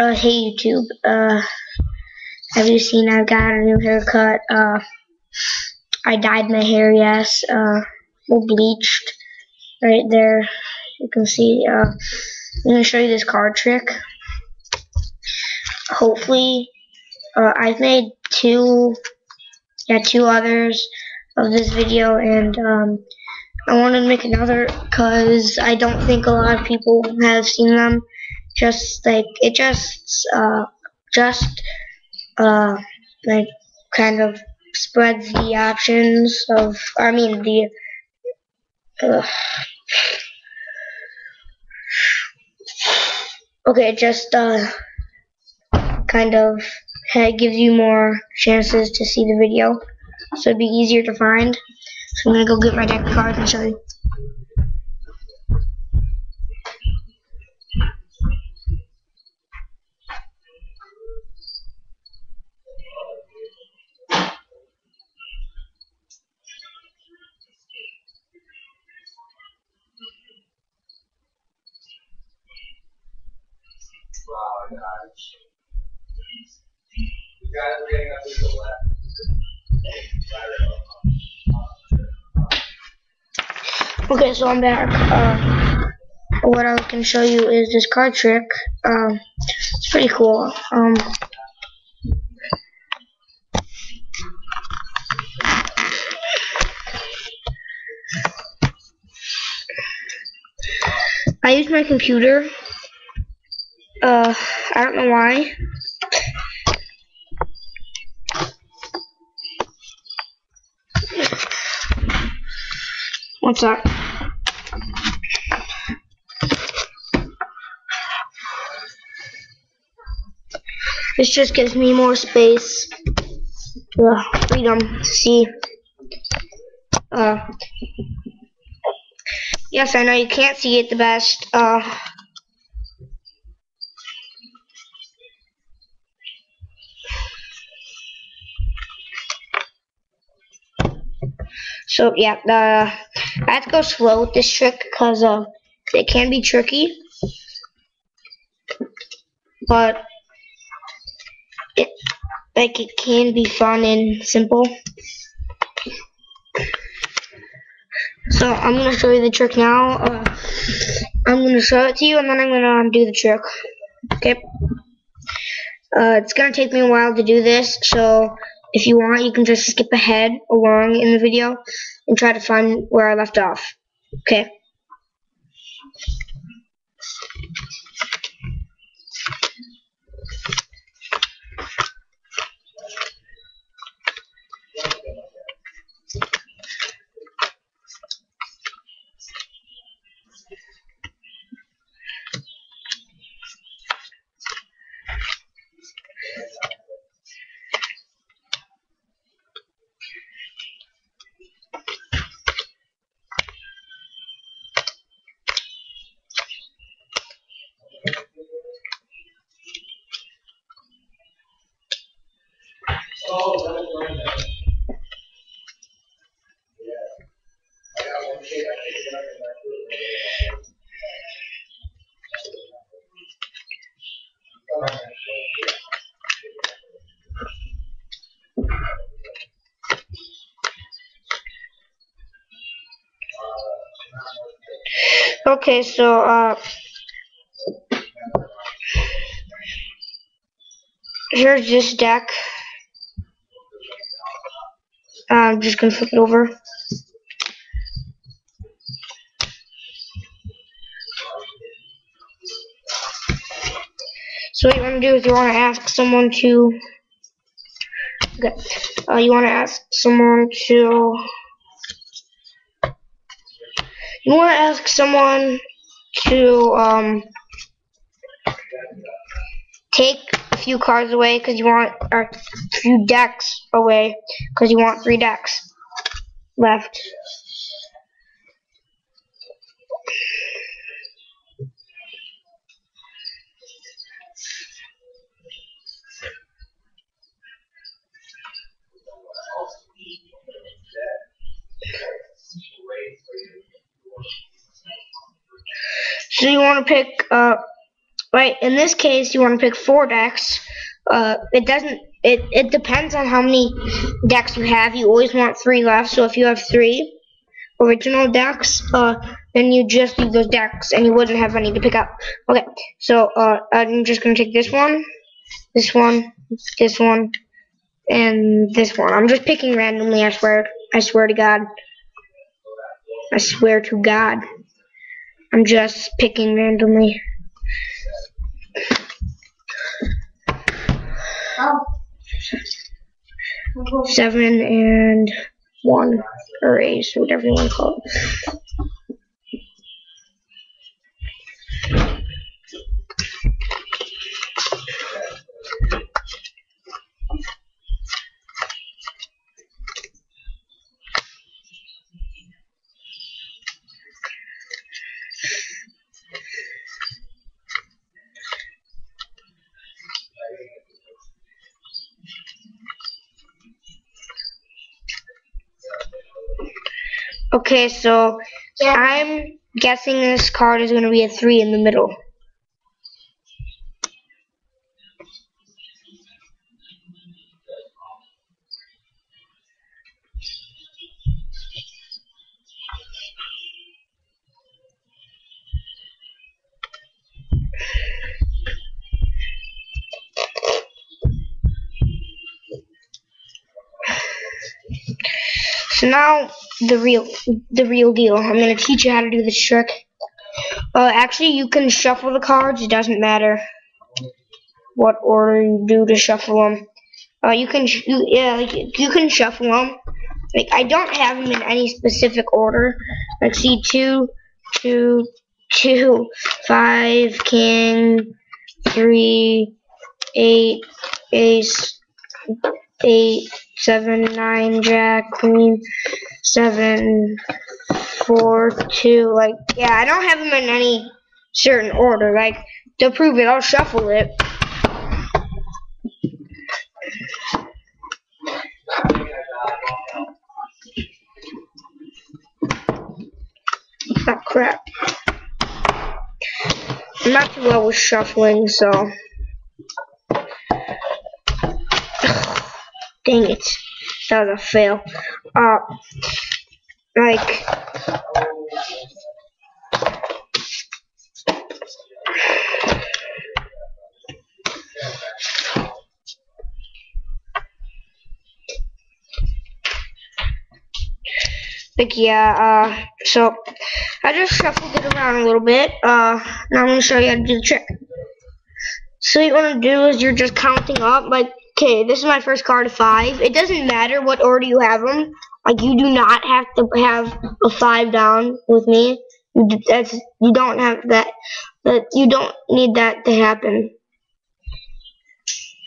Uh, hey YouTube, uh, have you seen I've got a new haircut? Uh, I dyed my hair, yes, uh, well bleached, right there, you can see, uh, I'm to show you this card trick. Hopefully, uh, I've made two, yeah, two others of this video, and, um, I wanted to make another because I don't think a lot of people have seen them just like it just uh just uh like kind of spreads the options of I mean the uh, okay just uh kind of gives you more chances to see the video so it'd be easier to find. So I'm gonna go get my deck cards and show you Okay, so I'm back. Uh, what I can show you is this card trick. Um, it's pretty cool. Um, I use my computer uh, I don't know why. What's that? This just gives me more space, uh, freedom to see. Uh, yes, I know you can't see it the best. Uh, So yeah, the, I have to go slow with this trick because uh, it can be tricky, but it like it can be fun and simple. So I'm gonna show you the trick now. Uh, I'm gonna show it to you, and then I'm gonna um, do the trick. Okay. Uh, it's gonna take me a while to do this, so if you want, you can just skip ahead along in the video and try to find where I left off. Okay. Okay, so uh, here's this deck. I'm just gonna flip it over. So what you want to do is you want to ask someone to. Okay, uh, you want to ask someone to you want to ask someone to um, take a few cards away because you want a few decks away because you want three decks left. So you want to pick uh, right? In this case, you want to pick four decks. Uh, it doesn't. It it depends on how many decks you have. You always want three left. So if you have three original decks, uh, then you just leave those decks, and you wouldn't have any to pick up. Okay, so uh, I'm just gonna take this one, this one, this one, and this one. I'm just picking randomly. I swear. I swear to God. I swear to God. I'm just picking randomly. Seven and one, or eight, whatever you want to call it. Okay, so Yeah. I'm guessing this card is going to be a three in the middle. So now the real the real deal. I'm gonna teach you how to do this trick. Uh, actually, you can shuffle the cards. It doesn't matter what order you do to shuffle them. Uh, you can you, yeah, like, you can shuffle them. Like I don't have them in any specific order. Like see two, two, two, five, king, three, eight, ace, eight, seven, nine, jack, queen, seven, four, two. Like, yeah, I don't have them in any certain order. Like, to prove it, I'll shuffle it. Oh, crap. I'm not too well with shuffling, so. Dang it. That was a fail. Uh, like, like yeah, uh, so I just shuffled it around a little bit. Uh, now I'm gonna show you how to do the trick. So what you want to do is you're just counting up, like, okay, this is my first card of five. It doesn't matter what order you have them. Like, you do not have to have a five down with me. You that's you don't have that. That you don't need that to happen.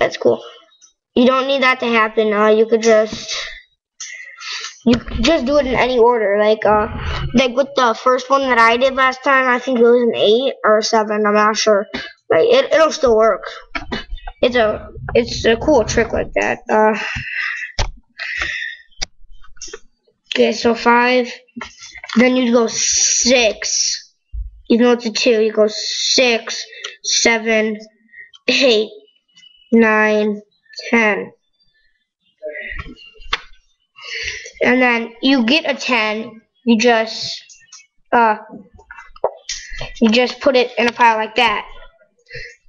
That's cool. You don't need that to happen. Uh, you could just you just do it in any order. Like uh, like with the first one that I did last time, I think it was an eight or a seven. I'm not sure. Like it, it'll still work. It's a it's a cool trick like that. Uh, okay, so five. Then you go six. Even though it's a two, you go six, seven, eight, nine, ten. And then you get a ten. You just uh you just put it in a pile like that.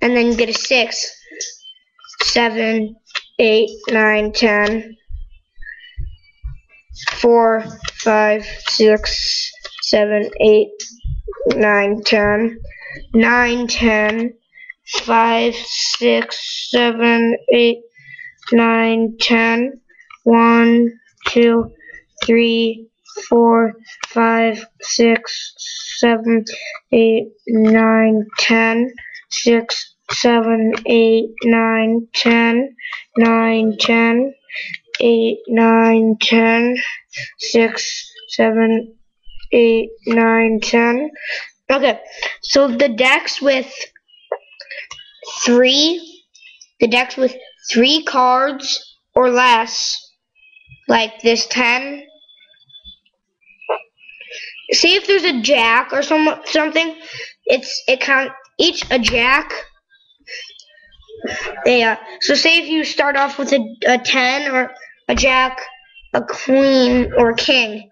And then you get a six, seven, eight, nine, ten, four, five, six, seven, eight, nine, ten, nine, ten, five, six, seven, eight, nine, ten, one, two, three, four, five, six, seven, eight, nine, ten, six, seven, eight, nine, ten, nine, ten, eight, nine, ten, six, seven, eight, nine, ten. Okay, so the decks with three, the decks with three cards or less, like this ten. See if there's a jack or some something. It's it count each a jack. Yeah. So say if you start off with a, a ten or a jack, a queen, or a king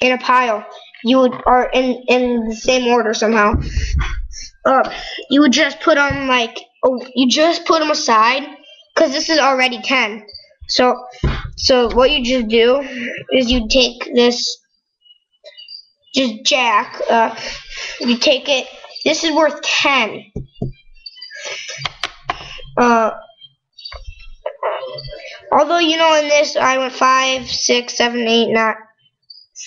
in a pile, you would are in in the same order somehow. Uh, you would just put them like oh, you just put them aside because this is already ten. So so what you just do is you take this just jack. Uh, you take it. This is worth ten. Uh, although you know in this I went five, six, seven, eight, nine,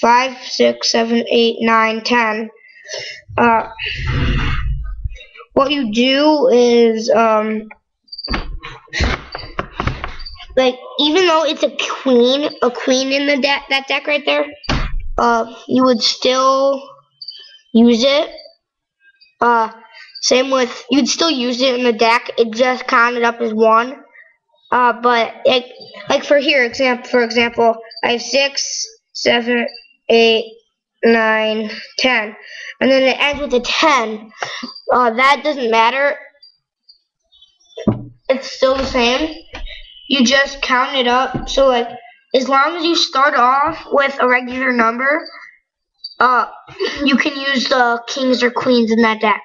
five, six, seven, eight, nine, ten. Uh, what you do is um, like even though it's a queen, a queen in the that deck right there, uh, you would still use it. Uh, same with, you'd still use it in the deck. It just counted up as one. Uh, but it, like for here, example, for example, I have six, seven, eight, nine, ten, and then it ends with a ten. Uh, that doesn't matter. It's still the same. You just count it up. So like, as long as you start off with a regular number, uh, you can use the kings or queens in that deck.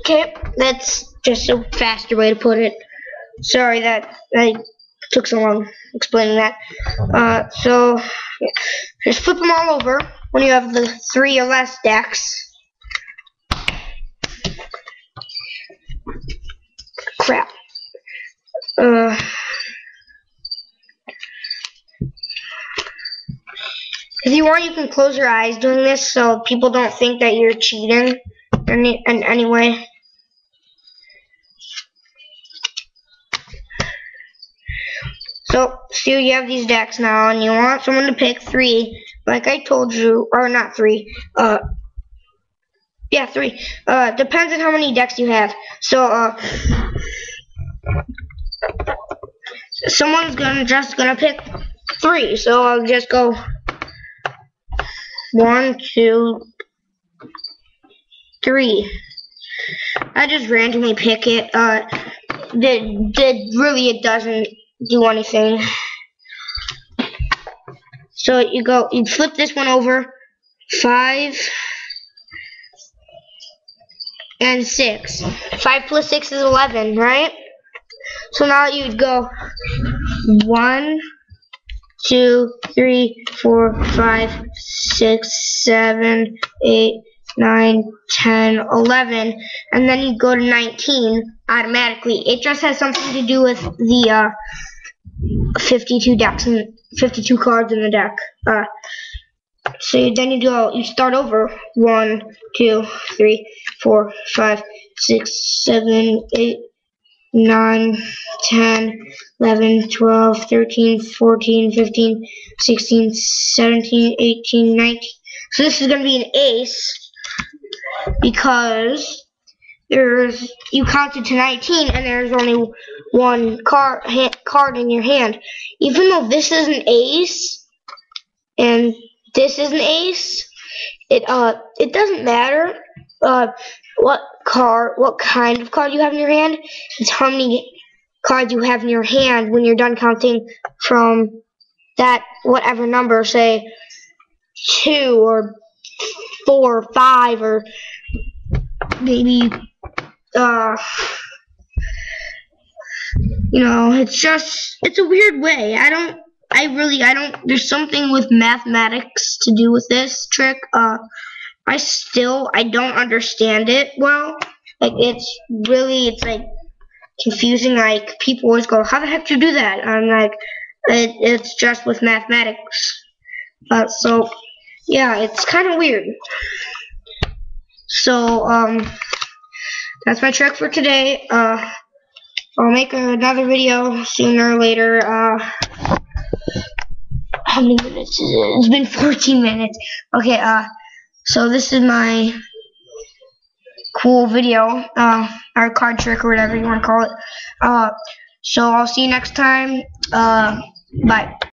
Okay, that's just a faster way to put it. Sorry that I took so long explaining that. Uh, so, just flip them all over when you have the three or less decks. Crap. Uh, if you want, you can close your eyes doing this so people don't think that you're cheating any, in. So, so you have these decks now, and you want someone to pick three, like I told you, or not three, uh, yeah, three. Uh, depends on how many decks you have. So, uh, someone's gonna just gonna pick three. So I'll just go one, two, three. I just randomly pick it. Uh, that that really it doesn't do anything. So you go, you flip this one over, five and six. Five plus six is eleven, right? So now you'd go one, two, three, four, five, six, seven, eight, nine, ten, eleven, and then you go to 19 automatically. It just has something to do with the uh, 52 decks and 52 cards in the deck. Uh, so then you go, you start over. One, two, three, four, five, six, seven, eight, 9, 10, 11, 12, 13, 14, 15, 16, 17, 18, 19. So this is going to be an ace because there's you counted to 19 and there's only one card card in your hand. Even though this is an ace and this is an ace, it uh it doesn't matter uh what card, what kind of card you have in your hand. It's how many cards you have in your hand when you're done counting from that whatever number, say two or four or five or maybe uh you know it's just it's a weird way i don't i really i don't there's something with mathematics to do with this trick uh I still I don't understand it well. Like it's really it's like confusing. Like people always go, "How the heck do you do that?" I'm like, it, it's just with mathematics. Uh, so yeah, it's kind of weird. So um, that's my trick for today. Uh, I'll make another video sooner or later. Uh, how many minutes is it? It's been 14 minutes. Okay. Uh. So this is my cool video, uh, our card trick or whatever you want to call it. Uh, so I'll see you next time. Uh, bye.